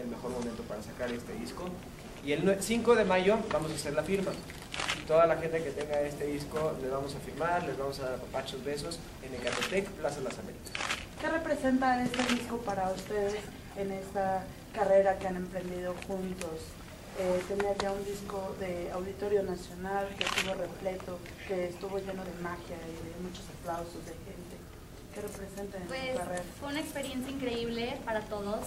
el mejor momento para sacar este disco. Y el 5 de mayo vamos a hacer la firma. Toda la gente que tenga este disco les vamos a firmar, les vamos a dar papachos besos en Ecatepec, Plaza Las Américas. ¿Qué representa este disco para ustedes en esta carrera que han emprendido juntos? Eh, tener ya un disco de Auditorio Nacional que estuvo repleto, que estuvo lleno de magia y de muchos aplausos de gente. ¿Qué representa en pues, su carrera? Fue una experiencia increíble para todos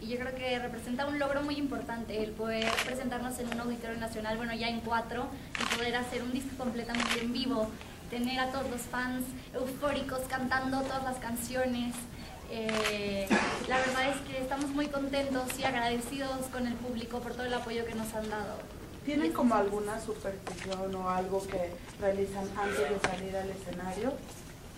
y yo creo que representa un logro muy importante el poder presentarnos en un auditorio nacional, bueno ya en cuatro, y poder hacer un disco completamente en vivo, tener a todos los fans eufóricos cantando todas las canciones. Eh, la verdad es que estamos muy contentos y agradecidos con el público por todo el apoyo que nos han dado. ¿Tienen como alguna superstición o algo que realizan antes de salir al escenario?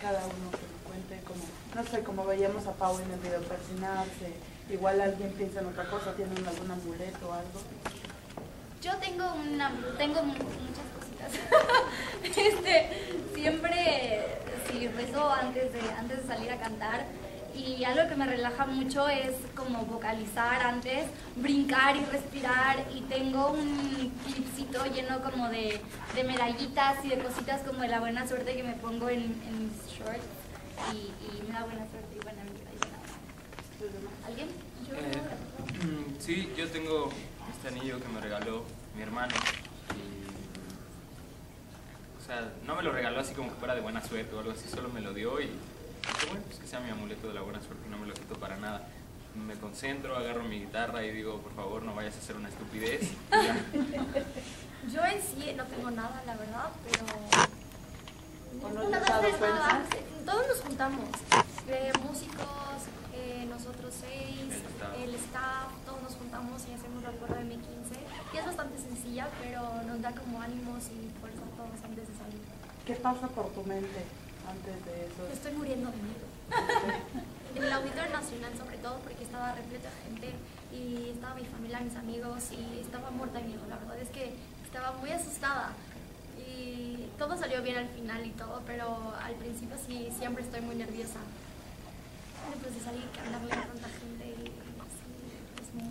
Cada uno que me cuente, como, no sé, como veíamos a Pau en el video persinarse, igual alguien piensa en otra cosa, tienen algún amuleto o algo. Yo tengo una, tengo muchas cositas. este, siempre, sí, rezo antes de, antes de salir a cantar y algo que me relaja mucho es como vocalizar antes, brincar y respirar y tengo un clipcito lleno como de, de medallitas y de cositas como de la buena suerte que me pongo en, en mis shorts y, y, me da buena suerte y buena vida ¿Alguien? Eh, sí, yo tengo este anillo que me regaló mi hermano y, o sea, no me lo regaló así como que fuera de buena suerte o algo así, solo me lo dio y bueno, pues que sea mi amuleto de la buena suerte, no me lo quito para nada. Me concentro, agarro mi guitarra y digo, por favor, no vayas a hacer una estupidez. Yo en sí no tengo nada, la verdad, pero... no nada, Todos nos juntamos, eh, músicos, eh, nosotros seis, el staff. todos nos juntamos y hacemos la cuerda de M15. Y es bastante sencilla, pero nos da como ánimos y fuerza a todos antes de salir. ¿Qué pasa por tu mente? antes de eso? estoy muriendo de miedo. en el Auditorio Nacional sobre todo porque estaba repleto de gente y estaba mi familia, mis amigos y estaba muerta de miedo. La verdad es que estaba muy asustada y todo salió bien al final y todo, pero al principio sí siempre estoy muy nerviosa. Después de salir que tanta gente y así, es muy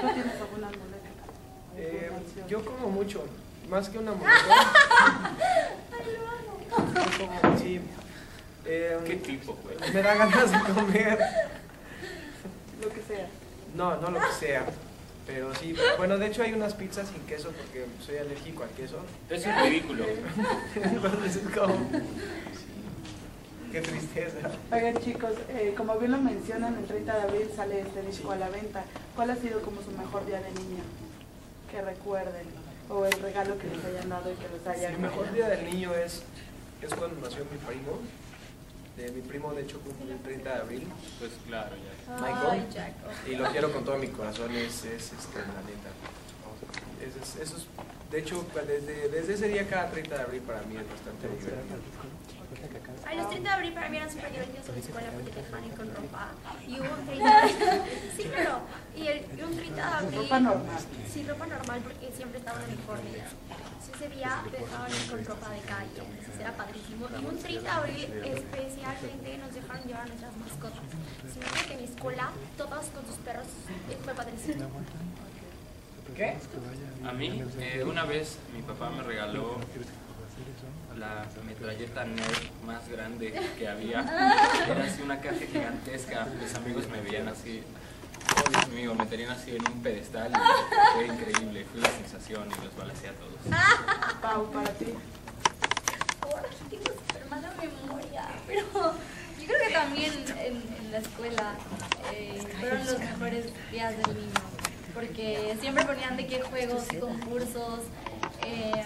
¿Tú tienes alguna eh, yo como mucho, más que una mujer. sí. Eh, ¿Qué tipo, güey? Me da ganas de comer. Lo que sea. No, no lo que sea. Pero sí, bueno, de hecho hay unas pizzas sin queso porque soy alérgico al queso. Eso es ridículo. Entonces es como... Qué tristeza. Oigan chicos, eh, como bien lo mencionan, el 30 de abril sale este disco a la venta. ¿Cuál ha sido como su mejor día de niño? Que recuerden o el regalo que les hayan dado y que les haya El mejor día del niño es, es cuando nació mi primo. De mi primo, de hecho, cumple el 30 de abril. Pues claro, ya. Michael. y lo quiero con todo mi corazón, es, es este, la neta. Es, eso es, de hecho, desde, desde ese día, cada 30 de abril, para mí es bastante divertido. Ay, los 30 de abril para mí eran súper divertidos en la escuela porque te dejaban ir con ropa. Y hubo un 30 de abril. Sí, claro. Y, el, un 30 de abril. Ropa normal. Sí, ropa normal porque siempre estaba en uniforme. Entonces ese día te dejaban ir con ropa de calle. Entonces era padrísimo. Y un 30 de abril especialmente nos dejaron llevar nuestras mascotas. Si no que en mi escuela, todas con sus perros, fue padrísimo. ¿Qué? A mí, eh, una vez mi papá me regaló la metralleta nerd más grande que había. Era así una caja gigantesca. Mis amigos me veían así, oh Dios mío, me tenían así en un pedestal. Y fue increíble, fue una sensación y los balacé a todos. Pau, para ti. Ahora tengo súper mala memoria, pero yo creo que también en, la escuela eh, fueron los mejores días del niño. Porque siempre ponían de qué juegos, concursos. Eh,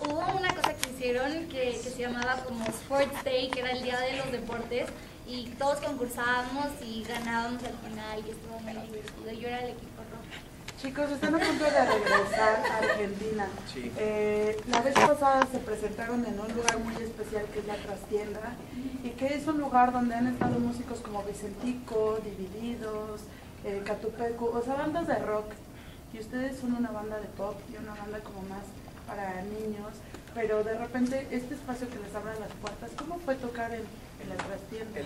hubo una cosa que hicieron que, se llamaba como Sports Day, que era el día de los deportes, y todos concursábamos y ganábamos al final y estuvo muy divertido. Yo era el equipo rojo. Chicos, están a punto de regresar a Argentina. Eh, la vez pasada se presentaron en un lugar muy especial que es la Trastienda y que es un lugar donde han estado músicos como Vicentico, Divididos, eh, Catupecu, o sea, bandas de rock. Y ustedes son una banda de pop y una banda como más para niños, pero de repente este espacio que les abre las puertas, ¿cómo fue tocar en, en la trastienda.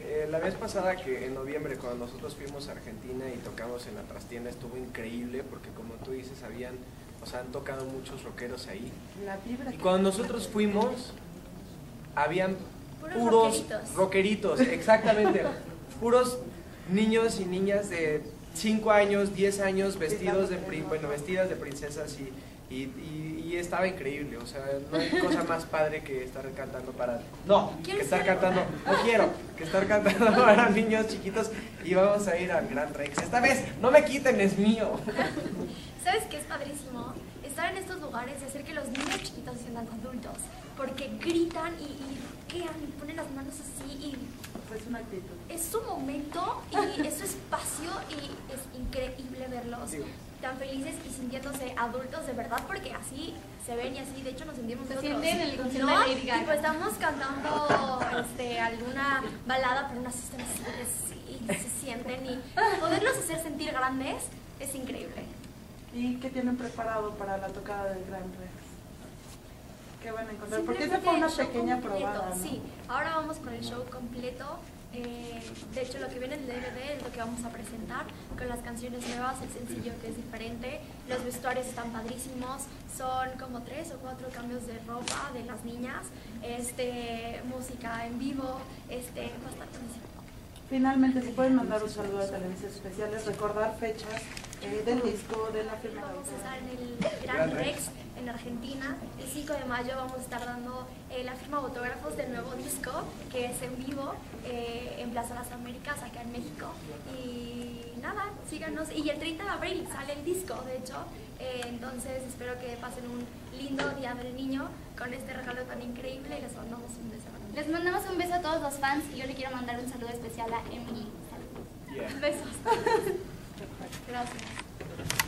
Eh, la vez pasada que en noviembre cuando nosotros fuimos a Argentina y tocamos en la trastienda estuvo increíble porque como tú dices habían, o sea, han tocado muchos rockeros ahí. La vibra y cuando nosotros fuimos habían puros, rockeritos. exactamente, puros niños y niñas de 5 años, 10 años vestidos de, bueno, vestidas de princesas y y, estaba increíble, o sea, no hay cosa más padre que estar cantando para... No, que estar cantando, no quiero, que estar cantando para niños chiquitos y vamos a ir al Gran Rex. Esta vez, no me quiten, es mío. ¿Sabes qué es padrísimo? Estar en estos lugares y hacer que los niños chiquitos se sientan adultos, porque gritan y, y y ponen las manos así y... Es una actitud. Es su momento y es su espacio y es increíble verlos tan felices y sintiéndose adultos de verdad, porque así se ven y así, de hecho, nos sentimos se sienten en el concierto ¿No? de Lady Gaga. Pues estamos cantando este, alguna balada, pero están así, y se sienten y poderlos hacer sentir grandes es increíble. ¿Y qué tienen preparado para la tocada del Gran Rex? ¿Qué van a encontrar? Porque esa fue una pequeña probada, ¿no? Sí, ahora vamos con el show completo. Eh, de hecho, lo que viene en el DVD es lo que vamos a presentar con las canciones nuevas, el sencillo que es diferente. Los vestuarios están padrísimos, son como tres o cuatro cambios de ropa de las niñas, este, música en vivo, este, bastante Finalmente, si pueden mandar un saludo a Televisión Especiales, recordar fechas eh, del disco, de la firma. Vamos a estar en el Gran Rex en Argentina. El 5 de mayo vamos a estar dando eh, la firma de autógrafos del nuevo disco, que es en vivo eh, en Plaza Las Américas, acá en México. Y nada, síganos. Y el 30 de abril sale el disco, de hecho. entonces espero que pasen un lindo Día del Niño con este regalo tan increíble y les mandamos un beso. Les mandamos un beso a todos los fans y yo le quiero mandar un saludo especial a Emily. Besos. Gracias.